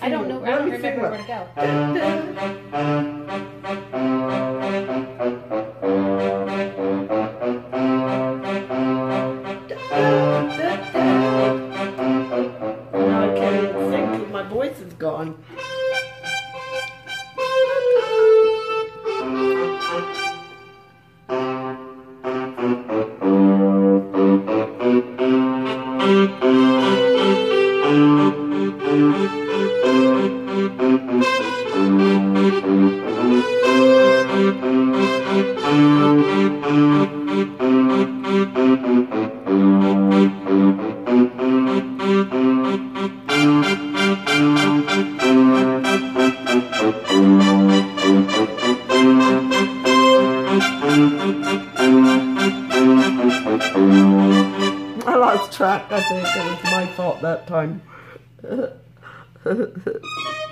I don't know. Where to go. I can't sing my voice is gone. I lost track, I think. It was my fault that time.